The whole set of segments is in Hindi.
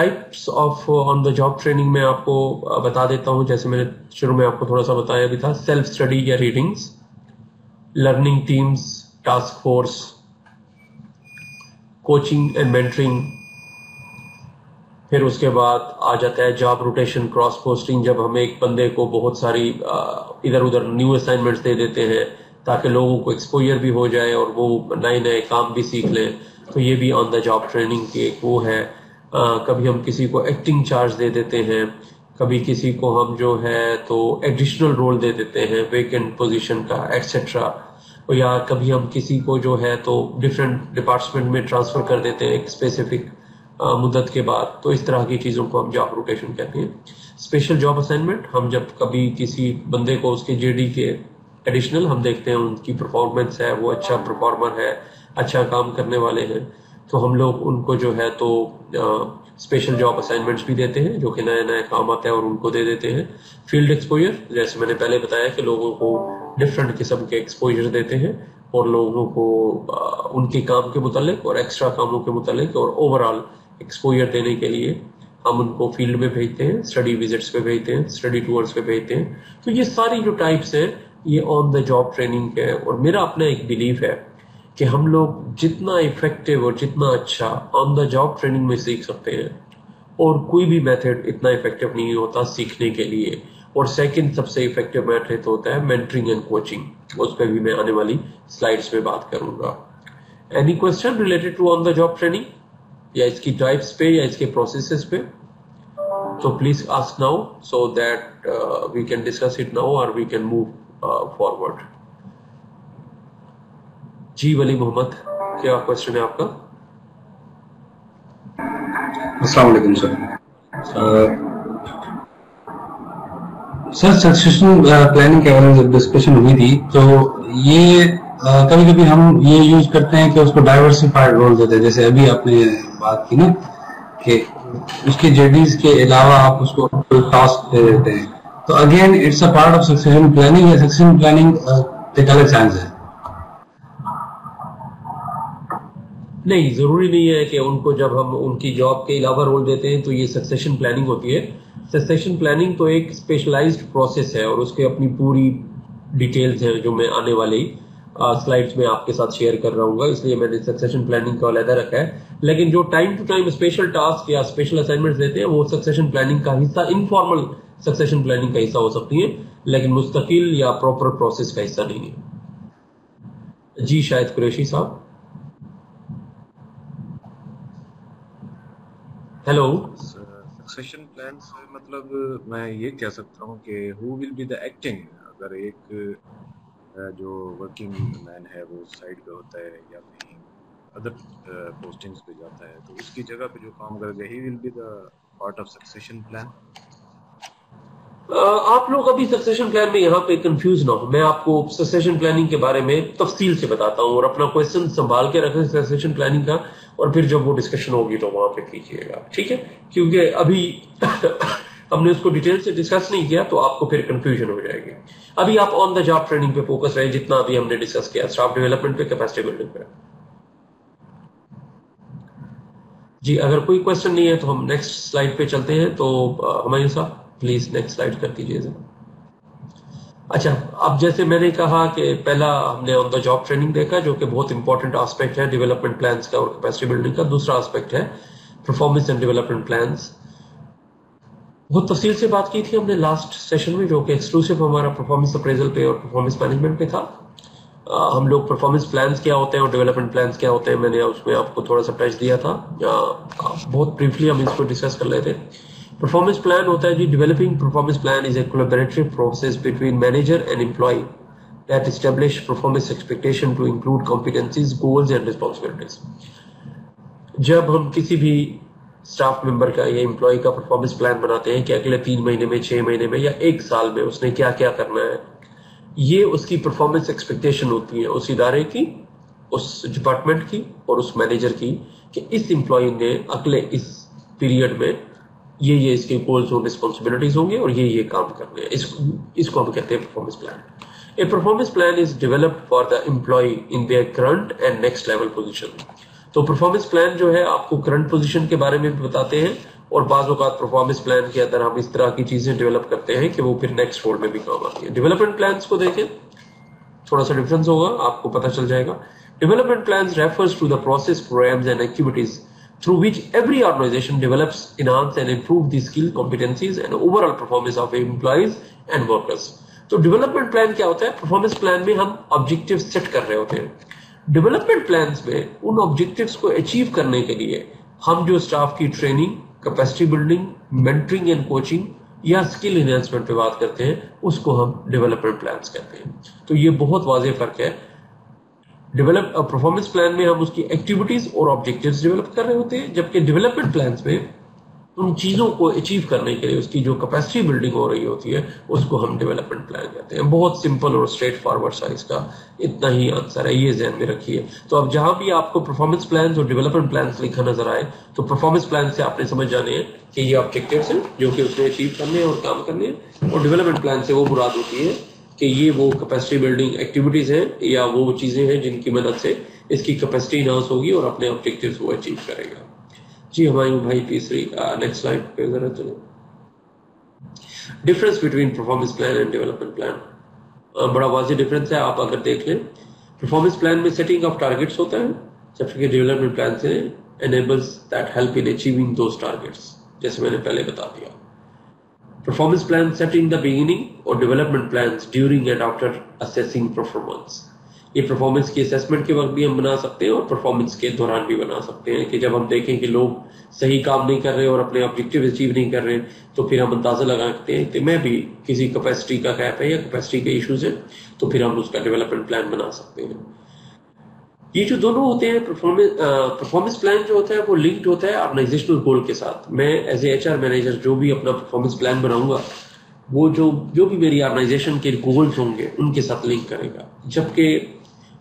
Types of on the job training में आपको बता देता हूँ, जैसे मैंने शुरू में आपको थोड़ा सा बताया भी था सेल्फ स्टडी या readings learning teams task force coaching and mentoring फिर उसके बाद आ जाता है जॉब रोटेशन क्रॉस पोस्टिंग जब हम एक बंदे को बहुत सारी इधर उधर न्यू असाइनमेंट्स दे देते हैं, ताकि लोगों को एक्सपोजर भी हो जाए और वो नए नए काम भी सीख लें तो ये भी ऑन द जॉब ट्रेनिंग के वो है। आ, कभी हम किसी को एक्टिंग चार्ज दे देते हैं कभी किसी को हम जो है तो एडिशनल रोल दे देते हैं वेकेंट पोजीशन का एक्सेट्रा या कभी हम किसी को जो है तो डिफरेंट डिपार्टमेंट में ट्रांसफ़र कर देते हैं एक स्पेसिफिक मुद्दत के बाद। तो इस तरह की चीज़ों को हम जॉब रोटेशन कहते हैं। स्पेशल जॉब असाइनमेंट हम जब कभी किसी बंदे को उसके जेडी के एडिशनल हम देखते हैं उनकी परफॉर्मेंस है वो अच्छा परफॉर्मर है अच्छा काम करने वाले हैं। तो हम लोग उनको जो है तो स्पेशल जॉब असाइनमेंट्स भी देते हैं, जो कि नया नया काम आता है और उनको दे देते हैं। फ़ील्ड एक्सपोजर जैसे मैंने पहले बताया कि लोगों को डिफरेंट किस्म के एक्सपोजर देते हैं और लोगों को उनके काम के मुतालिक और एक्स्ट्रा कामों के मुतालिक और ओवरऑल एक्सपोजर देने के लिए हम उनको फ़ील्ड में भेजते हैं स्टडी विजिट्स पे भेजते हैं स्टडी टूर्स पे भेजते हैं। तो ये सारी जो टाइप्स हैं, ये ऑन द जॉब ट्रेनिंग है और मेरा अपना एक बिलीफ है कि हम लोग जितना इफ़ेक्टिव और जितना अच्छा ऑन द जॉब ट्रेनिंग में सीख सकते हैं। और कोई भी मेथड इतना इफ़ेक्टिव नहीं होता सीखने के लिए। और सेकंड सबसे इफ़ेक्टिव मेथड होता है मेंटरिंग एंड कोचिंग उस पर भी मैं आने वाली स्लाइड्स में बात करूँगा। Any question related to on the job training या इसकी टाइप्स पे या इसके प्रोसेसेस पे? तो please ask now so that we can discuss it now और वी कैन मूव फॉरवर्ड जी वली मोहम्मद क्या क्वेश्चन है आपका? अस्सलाम सर। सर सक्सेशन प्लानिंग के बारे में जब डिस्कशन हुई थी तो ये कभी कभी हम ये यूज़ करते हैं कि उसको डाइवर्सिफाइड रोल देते हैं। जैसे अभी आपने बात की ना कि उसके जेडीज के अलावा आप उसको टास्क दे देते हैं। तो again it's a part of succession planning या सक्सेशन प्लानिंग एक अलग साइंस है। नहीं, ज़रूरी नहीं है कि उनको जब हम उनकी जॉब के अलावा रोल देते हैं तो ये सक्सेशन प्लानिंग होती है। सक्सेशन प्लानिंग तो एक स्पेशलाइज्ड प्रोसेस है और उसके अपनी पूरी डिटेल्स हैं जो मैं आने वाली स्लाइड्स में आपके साथ शेयर कर रहा हूँ इसलिए मैंने सक्सेशन प्लानिंग का अलहदा रखा है। लेकिन जो time to time special task या स्पेशल असाइनमेंट देते हैं, वो सक्सेशन प्लानिंग का हिस्सा इनफॉर्मल सक्सेशन प्लानिंग का हिस्सा हो सकती है, लेकिन मुस्तकिल या प्रॉपर प्रोसेस का हिस्सा नहीं है। जी, शायद कुरेशी साहब। हेलो सक्सेशन प्लान से मतलब मैं ये कह सकता हूँ कि who will be the acting अगर एक जो वर्किंग मैन है वो साइड पे होता है या कहीं अदर पोस्टिंग्स पे जाता है तो उसकी जगह पे जो काम करेगा he will be the part of succession plan आप लोग अभी सक्सेशन प्लान में यहाँ पे कंफ्यूज ना हो। मैं आपको सक्सेशन प्लानिंग के बारे में तफसील से बताता हूँ और अपना क्वेश्चन संभाल के रखें सक्सेशन प्लानिंग का। और फिर जब वो डिस्कशन होगी तो वहाँ पे कीजिएगा। ठीक है? क्योंकि अभी हमने उसको डिटेल से डिस्कस नहीं किया तो आपको फिर कंफ्यूजन हो जाएगी। अभी आप ऑन द जॉब ट्रेनिंग पे फोकस रहे, जितना अभी हमने डिस्कस किया स्टाफ डेवलपमेंट पे कैपेसिटी बिल्डिंग पे। जी, अगर कोई क्वेश्चन नहीं है तो हम नेक्स्ट स्लाइड पे चलते हैं। तो हमारे साहब प्लीज़ नेक्स्ट स्लाइड कर दीजिए अच्छा अब जैसे मैंने कहा कि पहला हमने ऑन द जॉब ट्रेनिंग देखा जो कि बहुत इंपॉर्टेंट एस्पेक्ट है डेवलपमेंट प्लान्स का और कैपेसिटी बिल्डिंग का। दूसरा एस्पेक्ट है परफॉर्मेंस एंड डेवलपमेंट प्लान्स बहुत तफसील से बात की थी हमने लास्ट सेशन में जो कि एक्सक्लूसिव हमारा परफॉर्मेंस अप्रेजल पे और परफॉर्मेंस मैनेजमेंट पे था। आ, हम लोग परफॉर्मेंस प्लान्स क्या होते हैं और डेवलपमेंट प्लान्स क्या होते हैं मैंने उसमें आपको थोड़ा सा टच दिया था। आ, बहुत ब्रीफली हम इसको डिस्कस कर लेते परफॉर्मेंस प्लान होता है जी developing performance plan is a collaborative process between manager and employee that establish performance expectation to include competencies, goals and responsibilities. जब हम किसी भी स्टाफ मेंबर का या एम्प्लॉय का परफॉर्मेंस प्लान बनाते हैं कि अगले तीन महीने में छह महीने में या एक साल में उसने क्या क्या करना है ये उसकी परफॉर्मेंस एक्सपेक्टेशन होती है उस इदारे की उस डिपार्टमेंट की और उस मैनेजर की कि इस एम्प्लॉय ने अगले इस पीरियड में ये ये इसके गोल्स और रिस्पॉन्सिबिलिटीज होंगे और ये ये काम करने हैं। इस, इसको हम कहते हैं performance plan a performance plan is developed for the employee in their current and next level position तो परफॉर्मेंस प्लान जो है आपको करंट पोजीशन के बारे में भी बताते हैं और बाज़ात परफॉर्मेंस प्लान के अंदर हम इस तरह की चीज़ें डेवलप करते हैं कि वो फिर नेक्स्ट फोल्ड में भी काम आती है। डेवलपमेंट प्लान को देखें थोड़ा सा डिफरेंस होगा आपको पता चल जाएगा। Development plan refers to the process programs and activities through which every organization develops, enhance and improve the skill, competencies and overall performance of employees and workers. तो डेवलपमेंट प्लान क्या होता है? परफॉर्मेंस प्लान में हम ऑब्जेक्टिव सेट कर रहे होते हैं। डेवलपमेंट प्लान में उन ऑब्जेक्टिव्स को अचीव करने के लिए हम जो स्टाफ की training capacity building mentoring and coaching या स्किल एनहेंसमेंट पे बात करते हैं उसको हम डेवलपमेंट प्लान कहते हैं। तो ये बहुत वाजे फ़र्क है डेवलप परफॉर्मेंस प्लान में हम उसकी एक्टिविटीज़ और ऑब्जेक्टिव्स डेवलप कर रहे होते हैं, जबकि डेवलपमेंट प्लान में उन चीज़ों को अचीव करने के लिए उसकी जो कैपेसिटी बिल्डिंग हो रही होती है, उसको हम डेवलपमेंट प्लान कहते हैं। बहुत सिंपल और स्ट्रेट फॉरवर्ड सा इसका इतना ही आंसर है, ये जहन में रखिए। तो अब जहाँ भी आपको परफॉर्मेंस प्लान और डेवलपमेंट प्लान लिखा नज़र आए तो परफॉर्मेंस प्लान से आपने समझ जाने हैं कि ये ऑब्जेक्टिव हैं जो कि उसने अचीव करने और काम करने हैं, और डेवलपमेंट प्लान से वो मुराद होती है कि ये वो कैपेसिटी बिल्डिंग एक्टिविटीज़ हैं या वो चीज़ें हैं जिनकी मदद से इसकी कैपेसिटी इनहांस होगी और अपने ऑब्जेक्टिव वो अचीव करेगा। जी हमायूं भाई तीसरी नेक्स्ट स्लाइड पे जरा चले। Difference between performance plan and development plan बड़ा वाजी डिफरेंस है, आप अगर देख लें। परफॉर्मेंस प्लान में सेटिंग ऑफ़ टारगेट्स होता है जबकि डेवलपमेंट प्लान से enables that help in achieving those targets, जैसे मैंने पहले बता दिया। Performance plan set in the beginning or development plans during and after assessing performance. ये परफॉर्मेंस की असेसमेंट के वक्त भी हम बना सकते हैं और परफॉर्मेंस के दौरान भी बना सकते हैं कि जब हम देखें कि लोग सही काम नहीं कर रहे और अपने ऑब्जेक्टिव अचीव नहीं कर रहे तो फिर हम अंदाज़ा लगा सकते हैं कि मैं भी किसी कैपेसिटी का गैप है या कैपेसिटी के इश्यूज़ है तो फिर हम उसका डेवलपमेंट प्लान बना सकते हैं। ये जो दोनों होते हैं परफॉर्मेंस परफॉर्मेंस प्लान जो होता है, वो लिंक्ड होता है ऑर्गेनाइजेशनल गोल के साथ। मैं एज ए एच मैनेजर जो भी अपना परफॉर्मेंस प्लान बनाऊँगा, वो जो जो भी मेरी ऑर्गेनाइजेशन के गोल्स होंगे, उनके साथ लिंक करेगा। जबकि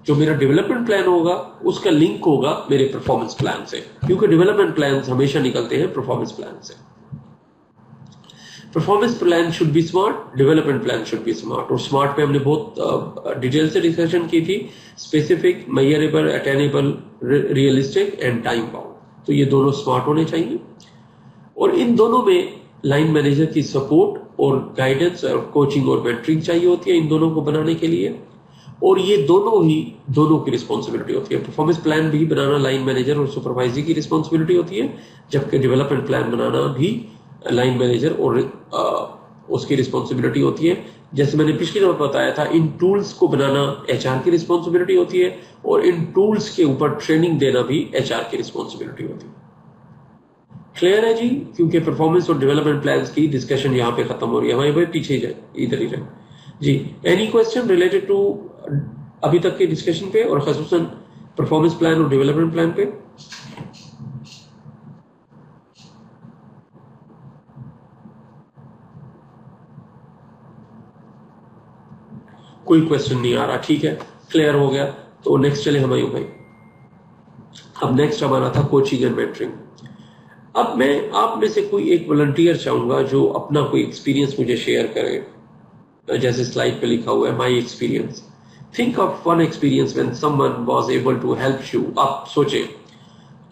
जो मेरा डेवलपमेंट प्लान होगा, उसका लिंक होगा मेरे परफॉर्मेंस प्लान से। क्योंकि डेवलपमेंट प्लान हमेशा निकलते हैं परफॉर्मेंस प्लान से। Performance plan should be smart development plan should be smart और स्मार्ट पे हमने बहुत डिटेल से डिस्कशन की थी specific measurable attainable realistic and time bound तो ये दोनों स्मार्ट होने चाहिए। और इन दोनों में लाइन मैनेजर की सपोर्ट और गाइडेंस और कोचिंग और मेंटरिंग चाहिए होती है इन दोनों को बनाने के लिए। और ये दोनों ही, दोनों की रिस्पॉन्सिबिलिटी होती है। परफॉर्मेंस प्लान भी बनाना लाइन मैनेजर और सुपरवाइजर की रिस्पॉन्सिबिलिटी होती है, जबकि डेवलपमेंट प्लान बनाना भी लाइन मैनेजर और उसकी रिस्पॉन्सिबिलिटी होती है। जैसे मैंने पिछली दफ़ा बताया था, इन टूल्स को बनाना एचआर की रिस्पॉन्सिबिलिटी होती है और इन टूल्स के ऊपर ट्रेनिंग देना भी एचआर की रिस्पॉन्सिबिलिटी होती है। क्लियर है जी? क्योंकि परफॉर्मेंस और डेवलपमेंट प्लान की डिस्कशन यहाँ पे खत्म हो रही है। हमारे भाई पीछे ही जाए, इधर ही जाए। जी एनी क्वेश्चन रिलेटेड टू अभी तक के डिस्कशन पे और खसूसन परफॉर्मेंस प्लान और डेवलपमेंट प्लान पे? कोई क्वेश्चन नहीं आ रहा, ठीक है? क्लियर हो गया। तो नेक्स्ट चले हमारे भाई। अब नेक्स्ट हमारा था कोचिंग एंड मेंटरिंग अब मैं आप में से कोई एक वॉलंटियर चाहूँगा जो अपना कोई एक्सपीरियंस मुझे शेयर करे। जैसे स्लाइड पे लिखा हुआ है my experience think of one experience when someone was able to help you आप सोचे।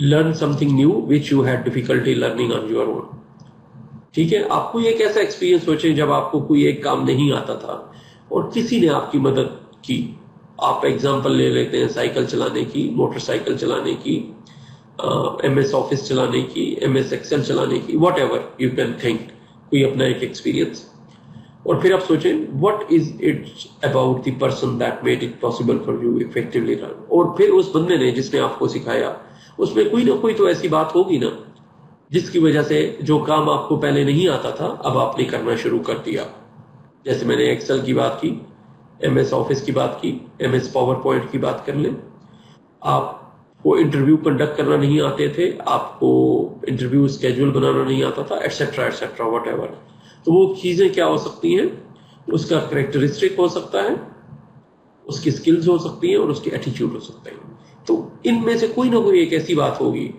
Learn something new which you had difficulty learning on your own ठीक है? आपको एक ऐसा एक्सपीरियंस सोचे जब आपको कोई एक काम नहीं आता था। और किसी ने आपकी मदद की। आप एग्ज़ाम्पल ले लेते हैं साइकिल चलाने की मोटरसाइकिल चलाने की एम एस ऑफ़िस चलाने की एम एस एक्सेल चलाने की whatever you can think कोई अपना एक एक्सपीरियंस और फिर आप सोचें what is it about the person that made it possible for you effectively run और फिर उस बंदे ने जिसने आपको सिखाया, उसमें कोई ना कोई तो ऐसी बात होगी ना, जिसकी वजह से जो काम आपको पहले नहीं आता था, अब आपने करना शुरू कर दिया। जैसे मैंने एक्सेल की बात की एम एस ऑफ़िस की बात की एम एस पावर पॉइंट की बात कर लें। आपको इंटरव्यू कंडक्ट करना नहीं आते थे, आपको इंटरव्यू स्केड्यूल बनाना नहीं आता था एटसेट्रा एटसेट्रा वट एवर तो वो चीज़ें क्या हो सकती हैं? उसका करेक्टरिस्टिक हो सकता है, उसकी स्किल्स हो सकती हैं और उसके एटीट्यूड हो सकते हैं। तो इनमें से कोई ना कोई एक ऐसी बात होगी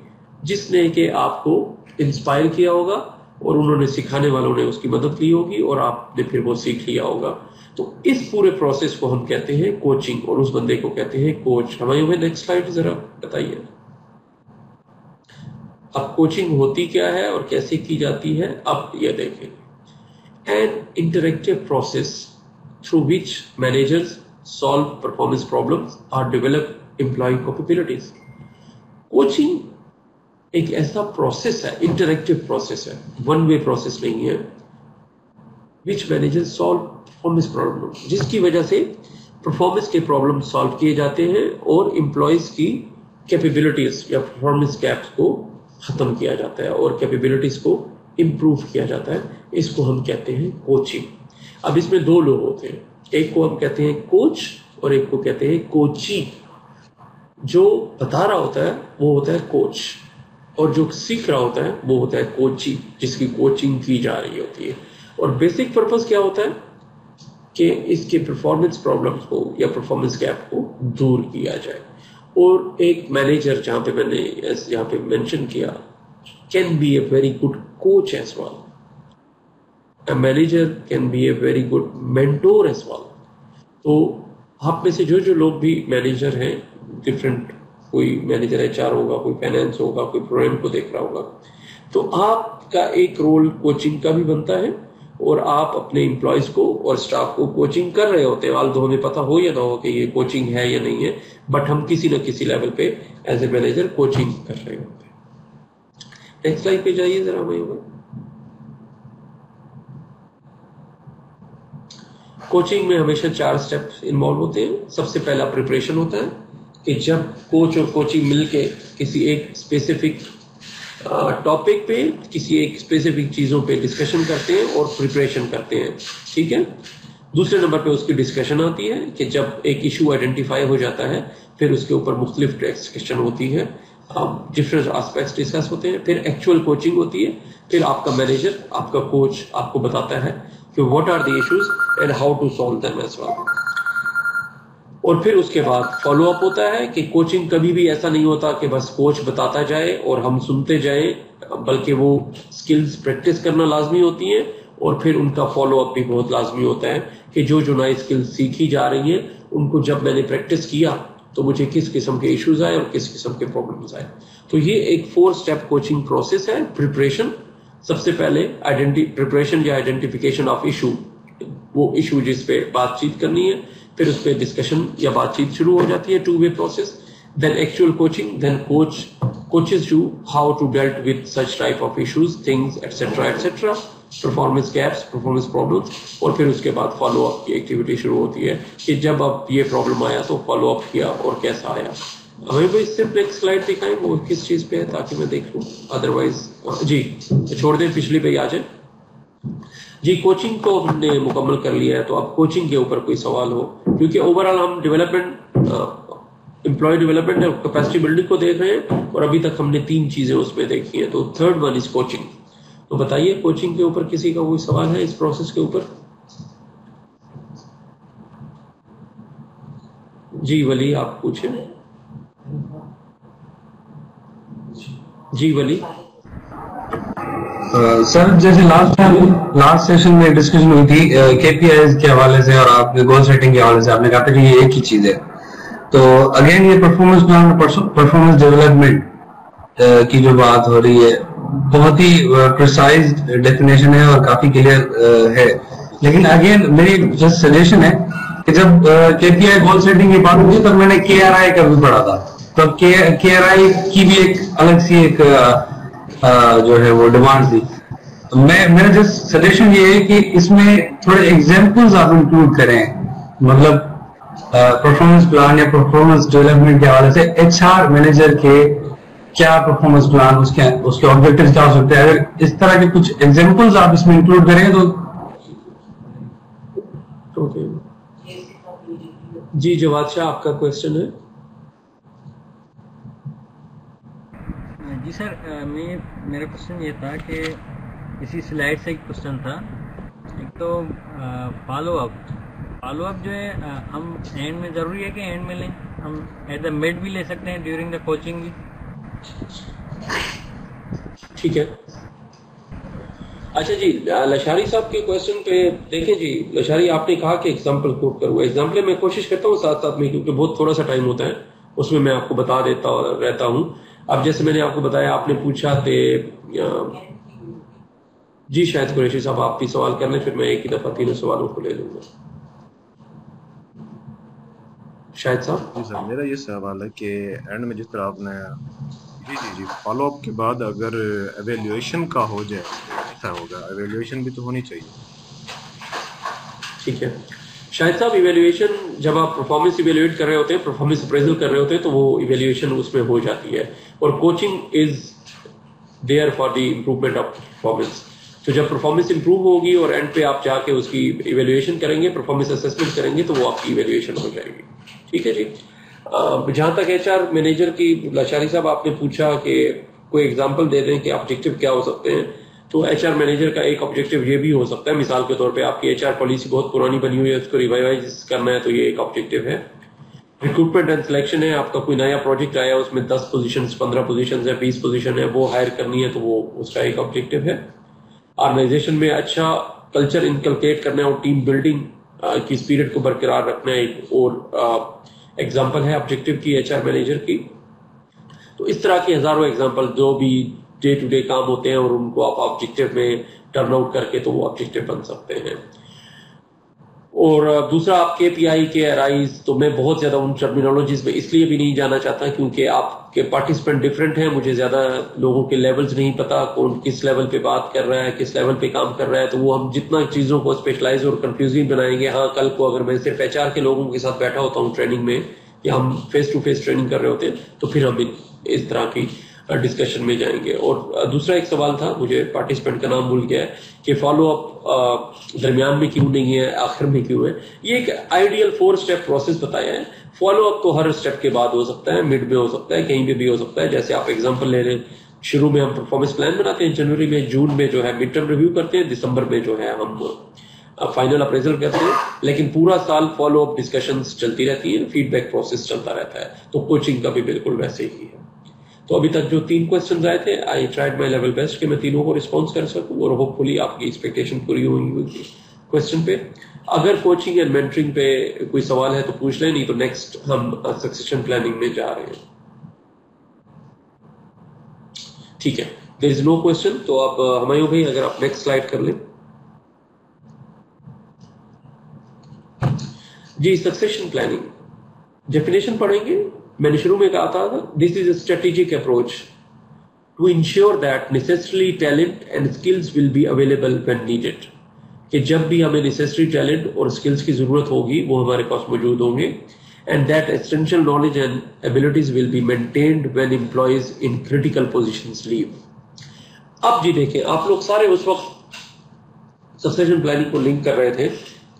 जिसने कि आपको इंस्पायर किया होगा और उन्होंने सिखाने वालों ने उसकी मदद ली होगी और आपने फिर वो सीख लिया होगा। तो इस पूरे प्रोसेस को हम कहते हैं कोचिंग और उस बंदे को कहते हैं कोच हमारे हुए नेक्स्ट स्लाइड जरा बताइए। अब कोचिंग होती क्या है और कैसे की जाती है, अब ये देखें। An interactive process through which managers solve performance problems और डेवलप एम्प्लॉय कैपेबिलिटीज कोचिंग एक ऐसा प्रोसेस है इंटरेक्टिव प्रोसेस है वन वे प्रोसेस नहीं है which manager solve performance problem जिसकी वजह से परफॉर्मेंस के प्रॉब्लम सॉल्व किए जाते हैं और एम्प्लॉयज़ की कैपेबिलिटीज या परफॉर्मेंस गैप्स को खत्म किया जाता है और कैपेबिलिटीज को इंप्रूव किया जाता है। इसको हम कहते हैं कोचिंग अब इसमें दो लोग होते हैं। एक को हम कहते हैं कोच और एक को कहते हैं कोची जो बता रहा होता है, वो होता है कोच और जो सीख रहा होता है, वो होता है कोचिंग, जिसकी कोचिंग की जा रही होती है। और बेसिक पर्पज क्या होता है? कि इसके परफॉर्मेंस प्रॉब्लम्स को या परफॉर्मेंस गैप को दूर किया जाए। और एक मैनेजर जहाँ पे मैंने यहाँ पे मेंशन किया can be a very good coach as well manager can be a very good mentor as well तो आप में से जो जो लोग भी मैनेजर हैं डिफरेंट कोई मैनेजर एच आर होगा, कोई फाइनेंस होगा, कोई प्रोग्राम को देख रहा होगा। तो आपका एक रोल कोचिंग का भी बनता है और आप अपने एम्प्लॉयज़ को और स्टाफ को कोचिंग कर रहे होते हैं। वाल तो हमें पता हो या ना हो कि ये कोचिंग है या नहीं है बट हम किसी न किसी लेवल पे एज ए मैनेजर कोचिंग कर रहे होते हैं। नेक्स्ट स्लाइड पे जाइए जरा हमें कोचिंग में हमेशा चार स्टेप इन्वॉल्व होते हैं। सबसे पहला प्रिपरेशन होता है। कि जब कोच और कोचिंग मिलके किसी एक स्पेसिफिक टॉपिक पे, किसी एक स्पेसिफिक चीज़ों पे डिस्कशन करते हैं और प्रिपरेशन करते हैं। ठीक है? दूसरे नंबर पे उसकी डिस्कशन आती है कि जब एक इशू आइडेंटिफाई हो जाता है, फिर उसके ऊपर मुख्तलिफ़ डिस्कशन होती है। डिफरेंट एस्पेक्ट्स डिस्कस होते हैं। फिर एक्चुअल कोचिंग होती है। फिर आपका मैनेजर आपका कोच आपको बताता है कि what are the issues and how to solve them as well और फिर उसके बाद फॉलो अप होता है कि कोचिंग कभी भी ऐसा नहीं होता कि बस कोच बताता जाए और हम सुनते जाए, बल्कि वो स्किल्स प्रैक्टिस करना लाजमी होती है और फिर उनका फॉलो अप भी बहुत लाजमी होता है कि जो जो नई स्किल्स सीखी जा रही हैं, उनको जब मैंने प्रैक्टिस किया तो मुझे किस किस्म के इश्यूज़ आए और किस किस्म के प्रॉब्लम्स आए। तो ये एक फोर स्टेप कोचिंग प्रोसेस है प्रिपरेशन सबसे पहले प्रिपरेशन या आइडेंटिफिकेशन ऑफ़ इशू वो इशू जिस पे बातचीत करनी है फिर उस पर डिस्कशन या बातचीत शुरू हो जाती है two way process then actual coaching then coach coaches to how to dealt with such type of issues things etcetera etcetera performance gaps performance problems और फिर उसके बाद फॉलो अप की एक्टिविटी शुरू होती है कि जब अब ये प्रॉब्लम आया तो फॉलो अप किया और कैसा आया। हमें भी सिर्फ़ नेक्स्ट स्लाइड दिखाएँ, वो किस चीज़ पे है, ताकि मैं देख लूँ। अदरवाइज़ जी, छोड़ दें, पिछली पे आ जाए। जी कोचिंग को हमने मुकम्मल कर लिया है तो अब कोचिंग के ऊपर कोई सवाल हो, क्योंकि ओवरऑल हम डेवलपमेंट एम्प्लॉय डेवलपमेंट और कैपेसिटी बिल्डिंग को देख रहे हैं, और अभी तक हमने तीन चीज़ें उसमें देखी है तो थर्ड वन इज़ कोचिंग तो बताइए कोचिंग के ऊपर किसी का कोई सवाल है इस प्रोसेस के ऊपर? जी, वली, आप पूछे। जी, वली। सर जैसे लास्ट टाइम लास्ट सेशन में डिस्कशन हुई थी केपीआई के हवाले से और आपके गोल सेटिंग के हवाले से, आपने कहा था कि ये एक ही चीज़ है। तो अगेन ये परफॉर्मेंस प्लान परफॉर्मेंस डेवलपमेंट की जो बात हो रही है, बहुत ही प्रिसाइज डेफिनेशन है और काफ़ी क्लियर है। लेकिन अगेन मेरी जस्ट सजेशन है कि जब केपीआई गोल सेटिंग की बात हुई तब मैंने के का भी पढ़ा था। तब के आर आई की भी एक अलग सी एक जो है वो डिमांड थी तो मैं, मेरा जस्ट सजेशन ये है कि इसमें थोड़े एग्जाम्पल्स आप इंक्लूड करें। मतलब परफॉर्मेंस प्लान या परफॉर्मेंस डेवलपमेंट के हवाले से एचआर मैनेजर के क्या परफॉर्मेंस प्लान उसके उसके ऑब्जेक्टिव क्या हो सकते हैं? अगर इस तरह के कुछ एग्जाम्पल्स आप इसमें इंक्लूड करेंगे तो जी जवाद शाह, आपका क्वेश्चन है। जी सर मैं, मेरा क्वेश्चन ये था कि इसी स्लाइड से एक क्वेश्चन था। एक तो फॉलो अप फॉलो अप जो है हम एंड में ज़रूरी है कि एंड में लें? हम एज अ मिड भी ले सकते हैं ड्यूरिंग द कोचिंग भी। ठीक है। अच्छा जी लशारी साहब के क्वेश्चन पे देखें जी, लशारी आपने कहा कि एग्ज़ाम्पल कोट करूँ। एग्ज़ाम्पल मैं कोशिश करता हूँ साथ साथ में, क्योंकि बहुत थोड़ा सा टाइम होता है, उसमें मैं आपको बता देता रहता हूँ। अब जैसे मैंने आपको बताया आपने पूछा थे जी शायद कुरेशी साहब आप भी सवाल कर लें फिर मैं एक ही दफ़ा तीनों सवालों को ले लूँगा। शायद साहब? जी सर मेरा ये सवाल है कि एंड में जिस तरह आपने जी जी जी फॉलो अप के बाद अगर एवेल्युएशन का हो जाए ऐसा होगा। एवेल्युएशन भी तो होनी चाहिए। ठीक है। शायद साहब इवेल्युएशन जब आप परफॉर्मेंस इवेल्युएट कर रहे होते हैं परफॉर्मेंस अप्रेजल कर रहे होते हैं तो वो इवेल्युएशन उसमें हो जाती है। और coaching is there for the improvement of performance तो जब परफॉर्मेंस इंप्रूव होगी और एंड पे आप जाके उसकी इवेल्युएशन करेंगे परफॉर्मेंस असेसमेंट करेंगे तो वो आपकी इवेल्युएशन हो जाएगी। ठीक है जी? जहाँ तक एच आर मैनेजर की लाचारी साहब आपने पूछा कि कोई एग्ज़ाम्पल दे दें कि ऑब्जेक्टिव क्या हो सकते हैं तो एच आर मैनेजर का एक ऑब्जेक्टिव ये भी हो सकता है। मिसाल के तौर पे आपकी एच आर पॉलिसी बहुत पुरानी बनी हुई है, उसको रिवाइवाइज करना है तो ये एक ऑब्जेक्टिव है। रिक्रूटमेंट एंड सिलेक्शन है, आपका कोई नया प्रोजेक्ट आया, उसमें दस पोजिशन पंद्रह पोजिशन है, बीस पोजिशन है, वो हायर करनी है तो वो उसका एक ऑब्जेक्टिव है। ऑर्गेनाइजेशन में अच्छा कल्चर इनकलकेट करना है और टीम बिल्डिंग की स्पिरिट को बरकरार रखना है, एक और एग्ज़ाम्पल है ऑब्जेक्टिव की एचआर मैनेजर की। तो इस तरह के हज़ारों एग्ज़ाम्पल जो भी डे टू डे काम होते हैं और उनको आप ऑब्जेक्टिव में टर्न आउट करके तो वो ऑब्जेक्टिव बन सकते हैं। और दूसरा आप के पी आई के आरआईज तो मैं बहुत ज़्यादा उन टर्मिनोलॉजीज में इसलिए भी नहीं जाना चाहता क्योंकि आपके पार्टिसिपेंट डिफरेंट हैं, मुझे ज़्यादा लोगों के लेवल्स नहीं पता कौन किस लेवल पे बात कर रहा है, किस लेवल पे काम कर रहा है तो वो हम जितना चीज़ों को स्पेशलाइज और कंफ्यूजिंग बनाएँगे। हाँ कल को अगर मैं सिर्फ़ एचआर के लोगों के साथ बैठा होता हूँ ट्रेनिंग में, या हम फेस टू फेस ट्रेनिंग कर रहे होते हैं तो फिर हम इस तरह की डिस्कशन में जाएँगे। और दूसरा एक सवाल था, मुझे पार्टिसिपेंट का नाम भूल गया है, कि फॉलो अप दरमियान में क्यों नहीं है, आखिर में क्यों है? ये एक आइडियल फोर स्टेप प्रोसेस बताया है। फॉलो अप तो हर स्टेप के बाद हो सकता है मिड में हो सकता है, कहीं पे भी हो सकता है। जैसे आप एग्ज़ाम्पल ले रहे हैं, शुरू में हम परफॉर्मेंस प्लान बनाते हैं, जनवरी में, जून में जो है मिड टर्म रिव्यू करते हैं, दिसंबर में जो है हम फाइनल अप्रेजल करते हैं। लेकिन पूरा साल फॉलो अप डिस्कशन चलती रहती है फीडबैक प्रोसेस चलता रहता है। तो कोचिंग का भी बिल्कुल वैसे ही है। तो अभी तक जो तीन क्वेश्चन आए थे I tried my level best कि मैं तीनों को रिस्पॉन्स कर सकूँ और होपफुली आपकी एक्सपेक्टेशन पूरी होगी क्वेश्चन पे। अगर कोचिंग एंड मेंटरिंग पे कोई सवाल है तो पूछ लें, नहीं तो नेक्स्ट हम सक्सेशन प्लानिंग में जा रहे हैं। ठीक है देर इज़ नो क्वेश्चन तो आप हमायूं भाई, अगर आप नेक्स्ट स्लाइड कर लें। जी सक्सेशन प्लानिंग डेफिनेशन पढ़ेंगे? मैंने शुरू में कहा था this is a strategic approach to ensure that necessary talent and skills will be available when needed कि जब भी हमें नेसेसरी टैलेंट और स्किल्स की ज़रूरत होगी, वो हमारे पास मौजूद होंगे and that essential knowledge and abilities will be maintained when employees in critical positions leave अब जी देखें आप लोग सारे उस वक्त सक्सेशन प्लानिंग को लिंक कर रहे थे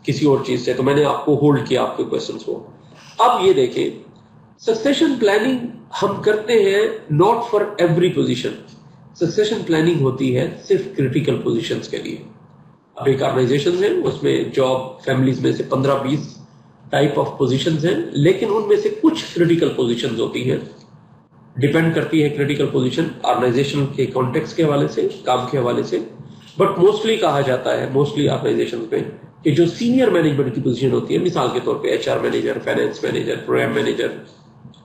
किसी और चीज़ से तो मैंने आपको होल्ड किया आपके क्वेश्चंस को। अब ये देखें सक्सेशन प्लानिंग हम करते हैं not for every position succession planning होती है सिर्फ़ क्रिटिकल पोजीशंस के लिए। अब एक ऑर्गेनाइजेशन है, उसमें जॉब फैमिलीज़ में से 15-20 टाइप ऑफ़ पोजीशंस हैं, लेकिन उनमें से कुछ क्रिटिकल पोजीशंस होती हैं। डिपेंड करती है क्रिटिकल पोजीशन ऑर्गेनाइजेशन के कॉन्टेक्स्ट के हवाले से, काम के हवाले से। बट मोस्टली कहा जाता है मोस्टली ऑर्गेनाइजेशन में, कि जो सीनियर मैनेजमेंट की पोजीशन होती है, मिसाल के तौर पे HR manager finance manager program manager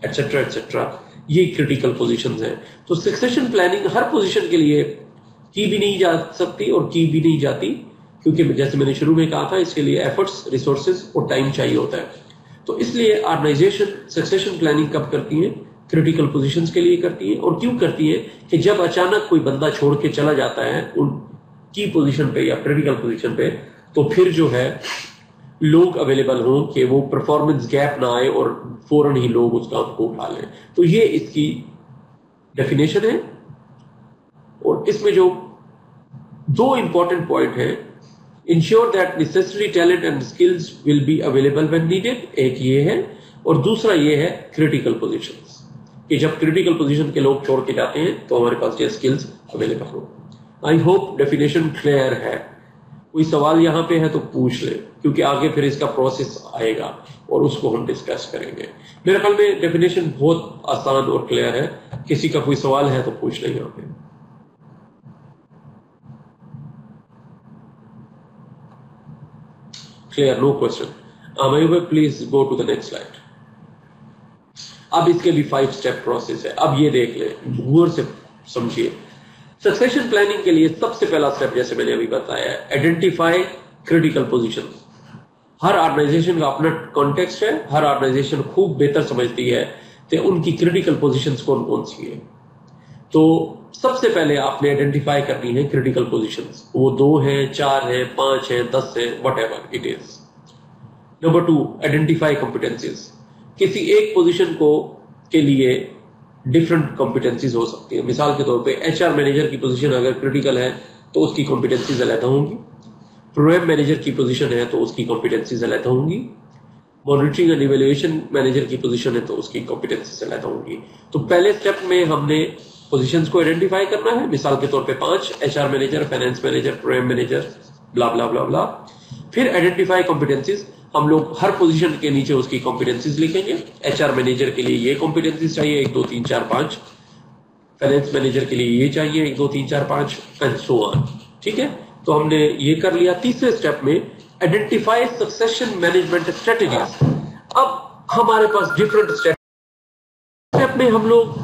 etcetera etcetera ये क्रिटिकल पोजीशंस हैं। तो सक्सेशन प्लानिंग हर पोजीशन के लिए की भी नहीं जा सकती और की भी नहीं जाती, क्योंकि जैसे मैंने शुरू में कहा था, इसके लिए एफर्ट्स रिसोर्सेज और टाइम चाहिए होता है। तो इसलिए ऑर्गेनाइजेशन सक्सेशन प्लानिंग कब करती है? क्रिटिकल पोजीशंस के लिए करती है। और क्यों करती है? कि जब अचानक कोई बंदा छोड़ के चला जाता है उन की पोजीशन पे या क्रिटिकल पोजीशन पे तो फिर जो है लोग अवेलेबल हों कि वो परफॉर्मेंस गैप ना आए और फ़ौरन ही लोग उस काम को उठा लें तो ये इसकी डेफिनेशन है। और इसमें जो दो इंपॉर्टेंट पॉइंट है ensure that necessary talent and skills will be available when needed एक ये है, और दूसरा ये है क्रिटिकल पोजिशन कि जब क्रिटिकल पोजिशन के लोग छोड़ के जाते हैं तो हमारे पास ये स्किल्स अवेलेबल हो। आई होप डेफिनेशन क्लियर है। कोई सवाल यहाँ पे है तो पूछ ले, क्योंकि आगे फिर इसका प्रोसेस आएगा और उसको हम डिस्कस करेंगे। मेरे ख्याल में डेफिनेशन बहुत आसान और क्लियर है। किसी का कोई सवाल है तो पूछ ले यहाँ पे। Clear no question please go to the next slide अब इसके भी फाइव स्टेप प्रोसेस है। अब ये देख ले से समझिए। सक्सेशन प्लानिंग के लिए सबसे पहला स्टेप जैसे मैंने अभी बताया आइडेंटिफाई क्रिटिकल पोजिशन हर ऑर्गेनाइजेशन का अपना कॉन्टेक्स्ट है, हर ऑर्गेनाइजेशन खूब बेहतर समझती है कि उनकी क्रिटिकल पोजिशन कौन कौन सी है। तो सबसे पहले आपने आइडेंटिफाई करनी है क्रिटिकल पोजिशन वो दो है, चार है, पाँच है, दस है whatever it is number two identify competencies किसी एक पोजिशन को के लिए डिफरेंट कॉम्पिटेंसीज हो सकती है। मिसाल के तौर पे एचआर मैनेजर की पोजीशन अगर क्रिटिकल है तो उसकी कॉम्पिटेंसीज अलग होंगी। प्रोग्राम मैनेजर की पोजीशन है तो उसकी कॉम्पिटेंसीज अलग होंगी। मॉनिटरिंग एंड इवेल्युएशन मैनेजर की पोजीशन है तो उसकी कॉम्पिटेंसीज अलग होंगी। तो पहले स्टेप में हमने पोजीशंस को आइडेंटिफाई करना है। मिसाल के तौर पे पाँच HR manager finance manager program manager blah blah blah blah फिर आइडेंटिफाई कॉम्पिटेंसीज हम लोग हर पोजीशन के नीचे उसकी कॉम्पिटेंसीज लिखेंगे। एचआर मैनेजर के लिए ये कॉम्पिटेंसीज चाहिए, एक, दो, तीन, चार, पाँच। फाइनेंस मैनेजर के लिए ये चाहिए, एक, दो, तीन, चार, पाँच एंड सो ऑन ठीक है? तो हमने ये कर लिया। तीसरे स्टेप में आइडेंटिफाई सक्सेशन मैनेजमेंट स्ट्रेटेजीज अब हमारे पास डिफरेंट स्टेप में हम लोग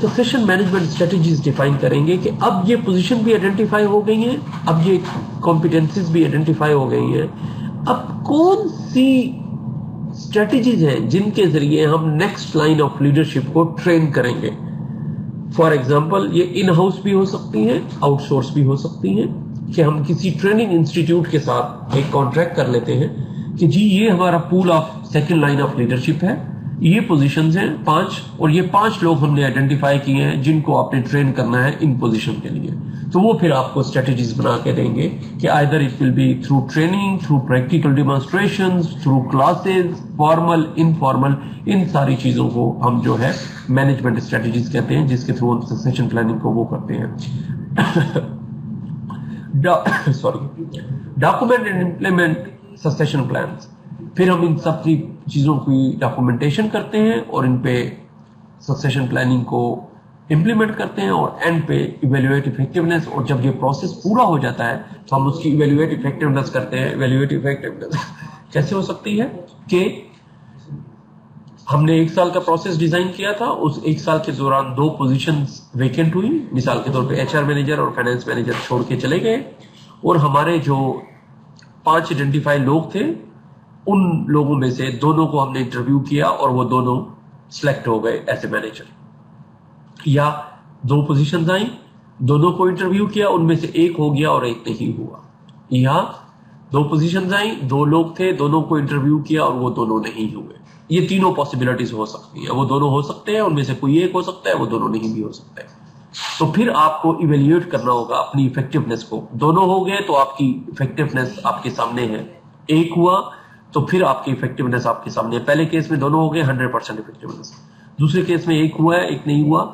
सक्सेशन मैनेजमेंट स्ट्रेटेजीज डिफाइन करेंगे कि अब ये पोजीशन भी आइडेंटिफाई हो गई है, अब ये कॉम्पिटेंसीज भी आइडेंटिफाई हो गई है। अब कौन सी स्ट्रेटेजीज हैं जिनके ज़रिए हम नेक्स्ट लाइन ऑफ़ लीडरशिप को ट्रेन करेंगे? फॉर एग्ज़ाम्पल ये इन हाउस भी हो सकती है आउटसोर्स भी हो सकती है कि हम किसी ट्रेनिंग इंस्टीट्यूट के साथ एक कॉन्ट्रैक्ट कर लेते हैं कि जी, ये हमारा pool of second line of leadership है ये पोजीशंस हैं पाँच, और ये पाँच लोग हमने आइडेंटिफाई किए हैं जिनको आपने ट्रेन करना है इन पोजीशन के लिए। तो वो फिर आपको स्ट्रेटेजीज बना के देंगे कि either it will be through training through practical demonstration through classes formal informal इन सारी चीज़ों को हम जो है मैनेजमेंट स्ट्रेटेजीज कहते हैं, जिसके थ्रू हम सक्सेशन प्लानिंग को वो करते हैं। Sorry document and implement succession plan फिर हम इन सब की चीज़ों की डॉक्यूमेंटेशन करते हैं और इन पे सक्सेशन प्लानिंग को इम्प्लीमेंट करते हैं और एंड पे इवेल्युएट इफेक्टिवनेस और जब ये प्रोसेस पूरा हो जाता है तो हम उसकी इवेल्युएट इफेक्टिवनेस करते हैं। इवेल्युएट इफेक्टिवनेस कैसे हो सकती है कि हमने एक साल का प्रोसेस डिज़ाइन किया था, उस एक साल के दौरान दो पोजीशन वेकेंट हुई। मिसाल के तौर पे एचआर मैनेजर और फाइनेंस मैनेजर छोड़ के चले गए और हमारे जो पाँच आइडेंटिफाई लोग थे उन लोगों में से दोनों को हमने इंटरव्यू किया और वो दोनों सिलेक्ट हो गए एज ए मैनेजर या दो पोजीशन आई, दोनों को इंटरव्यू किया, उनमें से एक हो गया और एक नहीं हुआ. या दो पोजीशन आई, दो लोग थे, दोनों को इंटरव्यू किया और वो दोनों नहीं हुए. ये तीनों पॉसिबिलिटीज हो सकती है. वो दोनों हो सकते हैं, उनमें से कोई एक हो सकता है, वो दोनों नहीं भी हो सकते तो फिर आपको इवेल्युएट करना होगा अपनी इफेक्टिवनेस को. दोनों हो गए तो आपकी इफेक्टिवनेस आपके सामने है. एक हुआ तो फिर आपकी इफेक्टिवनेस आपके सामने पहले केस में दोनों हो गए हंड्रेड परसेंट इफेक्टिवनेस दूसरे केस में एक हुआ है, एक नहीं हुआ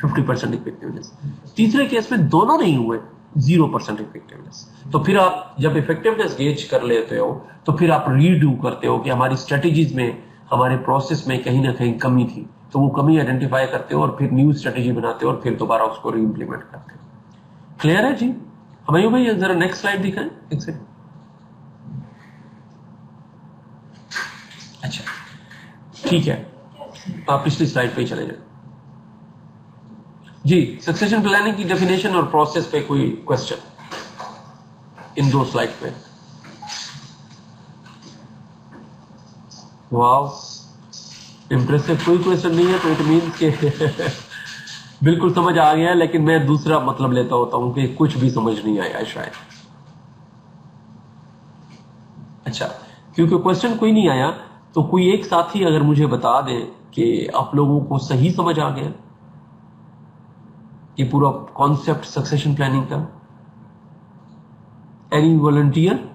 फिफ्टी परसेंट इफेक्टिवनेस तीसरे केस में दोनों नहीं हुए ज़ीरो परसेंट इफेक्टिवनेस तो फिर आप जब इफेक्टिवनेस गेज कर लेते हो तो फिर आप रीडू करते हो कि हमारी स्ट्रेटेजीज में, हमारे प्रोसेस में कहीं ना कहीं कमी थी। तो वो कमी आइडेंटिफाई करते हो और फिर न्यू स्ट्रेटेजी बनाते हो और फिर दोबारा उसको री इम्प्लीमेंट करते हो। क्लियर है जी? हमें भाई जरा नेक्स्ट स्लाइड दिखाएँ। एक सेकंड अच्छा। ठीक है। आप पिछली स्लाइड पे चले जाए जी सक्सेशन प्लानिंग की डेफिनेशन और प्रोसेस पे कोई क्वेश्चन इन दो स्लाइड पे। वाव इम्प्रेसिव कोई क्वेश्चन नहीं है तो इट मीन के बिल्कुल समझ आ गया, लेकिन मैं दूसरा मतलब लेता होता हूँ कि कुछ भी समझ नहीं आया शायद। अच्छा क्योंकि क्वेश्चन कोई नहीं आया तो कोई एक साथी अगर मुझे बता दे कि आप लोगों को सही समझ आ गया ये पूरा कॉन्सेप्ट सक्सेशन प्लानिंग का एनी वॉलंटियर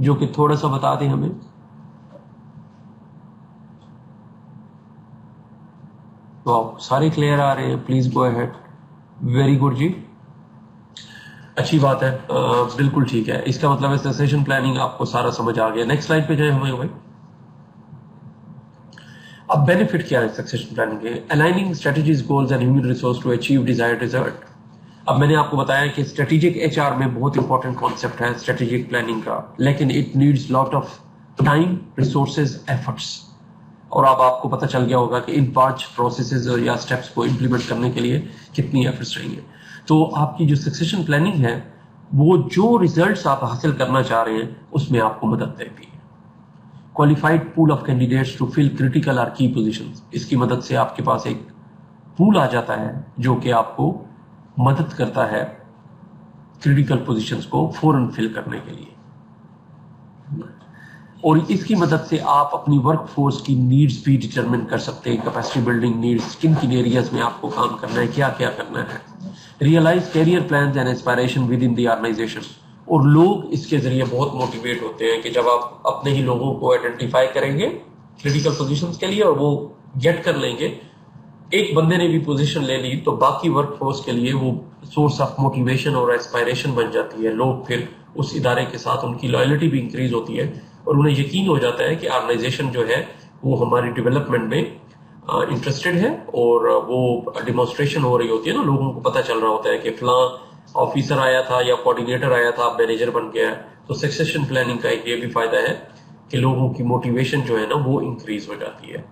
जो कि थोड़ा सा बता दे हमें। तो आप सारे क्लियर आ रहे हैं please go ahead very good जी। अच्छी बात है आ, बिल्कुल ठीक है। इसका मतलब है सक्सेशन प्लानिंग आपको सारा समझ आ गया। नेक्स्ट स्लाइड पे जाए हमें भाई। अब बेनिफिट क्या है सक्सेशन प्लानिंग के? Aligning strategies goals and human resource to achieve desired result अब मैंने आपको बताया कि स्ट्रेटेजिक एचआर में बहुत इंपॉर्टेंट कॉन्सेप्ट है स्ट्रेटेजिक प्लानिंग का। लेकिन it needs lot of time resources efforts और अब आपको पता चल गया होगा कि इन पाँच प्रोसेसेस या स्टेप्स को इम्प्लीमेंट करने के लिए कितनी एफर्ट्स चाहिए। तो आपकी जो सक्सेशन प्लानिंग है, वो जो रिजल्ट्स आप हासिल करना चाह रहे हैं, उसमें आपको मदद है qualified pool of candidates to fill critical are की पोजिशन इसकी मदद से आपके पास एक पूल आ जाता है जो कि आपको मदद करता है क्रिटिकल पोजीशंस को फ़ौरन फिल करने के लिए। और इसकी मदद से आप अपनी वर्क फोर्स की नीड्स भी डिटरमिन कर सकते हैं। कैपेसिटी बिल्डिंग नीड्स किन किन एरियाज़ में आपको काम करना है क्या क्या करना है। Realize career plan and aspiration within the organization और लोग इसके ज़रिए बहुत मोटिवेट होते हैं कि जब आप अपने ही लोगों को आइडेंटिफाई करेंगे क्रिटिकल पोजिशन के लिए और वो गेट कर लेंगे, एक बंदे ने भी पोजीशन ले ली तो बाकी वर्क फोर्स के लिए वो सोर्स ऑफ़ मोटिवेशन और एस्पायरेशन बन जाती है। लोग फिर उस इदारे के साथ उनकी लॉयलिटी भी इंक्रीज होती है और उन्हें यकीन हो जाता है कि ऑर्गेनाइजेशन जो है वो हमारी डेवलपमेंट में इंटरेस्टेड है और वो डिमोन्स्ट्रेशन हो रही होती है ना, लोगों को पता चल रहा होता है कि फला ऑफिसर आया था या कोऑर्डिनेटर आया था मैनेजर बन गया है तो सक्सेशन प्लानिंग का एक ये भी फ़ायदा है कि लोगों की मोटिवेशन जो है ना, वो इंक्रीज हो जाती है।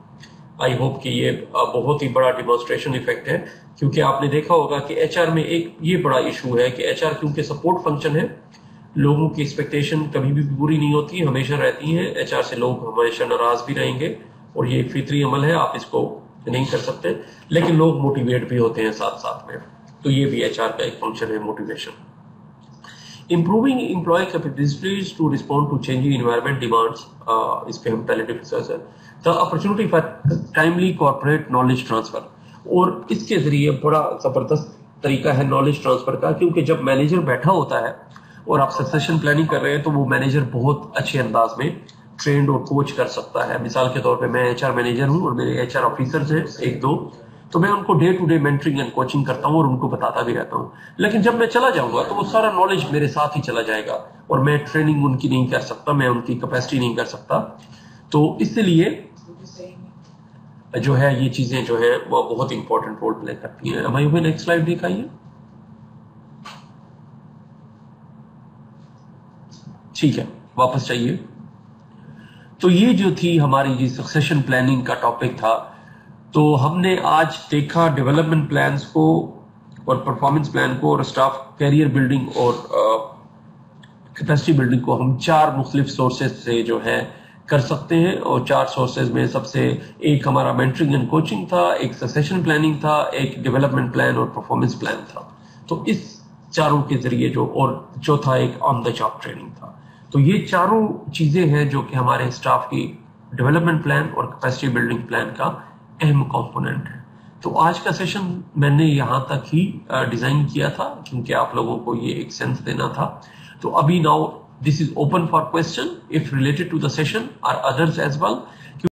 आई होप कि ये बहुत ही बड़ा डिमोन्स्ट्रेशन इफ़ेक्ट है, क्योंकि आपने देखा होगा कि एचआर में एक ये बड़ा इशू है कि एचआर क्योंकि सपोर्ट फ़ंक्शन है। लोगों की एक्सपेक्टेशन कभी भी पूरी नहीं होती, हमेशा रहती है। एचआर से लोग हमेशा नाराज़ भी रहेंगे, और ये एक फितरी अमल है, आप इसको नहीं कर सकते। लेकिन लोग मोटिवेट भी होते हैं साथ साथ में। तो ये भी एचआर का एक फ़ंक्शन है motivation improving employ capabilities to respond to changing environment demands इस पे हम पहले डिस्कस है the opportunity for timely corporate knowledge transfer और इसके ज़रिए बड़ा ज़बरदस्त तरीका है नॉलेज ट्रांसफ़र का, क्योंकि जब मैनेजर बैठा होता है और आप सक्सेशन प्लानिंग कर रहे हैं तो वो मैनेजर बहुत अच्छे अंदाज में ट्रेंड और कोच कर सकता है. मिसाल के तौर पे मैं एचआर मैनेजर हूँ और मेरे एचआर ऑफिसर्स हैं, एक दो। तो मैं उनको day to day mentoring and coaching करता हूँ और उनको बताता भी रहता हूँ। लेकिन जब मैं चला जाऊँगा तो वो सारा नॉलेज मेरे साथ ही चला जाएगा और मैं ट्रेनिंग उनकी नहीं कर सकता, मैं उनकी कैपेसिटी नहीं कर सकता। तो इसलिए जो है, ये चीज़ें जो है, वो बहुत इंपॉर्टेंट रोल प्ले करती हैं। भाई नेक्स्ट स्लाइड दिखाइए? ठीक है, वापस चाहिए तो ये जो थी हमारी जी सक्सेशन प्लानिंग का टॉपिक था तो हमने आज देखा डेवलपमेंट प्लान्स को और परफॉर्मेंस प्लान को और स्टाफ कैरियर बिल्डिंग और कैपेसिटी बिल्डिंग को हम चार मुख्तलिफ़ सोर्सेज से जो है कर सकते हैं और चार सोर्सेज में सबसे एक हमारा मेंटरिंग एंड कोचिंग था, एक सक्सेशन प्लानिंग था, एक डेवलपमेंट प्लान और परफॉर्मेंस प्लान था। तो इस चारों के ज़रिए जो और चौथा एक ऑन द जॉब ट्रेनिंग था। तो ये चारों चीज़ें हैं जो कि हमारे स्टाफ की डेवलपमेंट प्लान और कैपेसिटी बिल्डिंग प्लान का अहम कंपोनेंट है। तो आज का सेशन मैंने यहाँ तक ही डिज़ाइन किया था, क्योंकि आप लोगों को ये एक सेंस देना था। तो अभी now this is open for question if related to the session or others as well